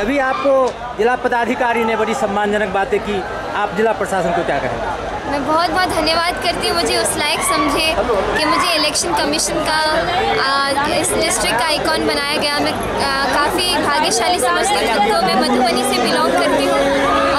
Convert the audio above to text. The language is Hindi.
अभी आपको जिला पदाधिकारी ने बड़ी सम्मानजनक बातें की। आप जिला प्रशासन को क्या कहेंगे मैं बहुत बहुत धन्यवाद करती हूँ। मुझे उस लायक समझे कि मुझे इलेक्शन कमीशन का आ, इस डिस्ट्रिक्ट का आइकॉन बनाया गया। मैं काफ़ी भाग्यशाली समझती हूँ। मैं मधुबनी से बिलोंग करती हूँ।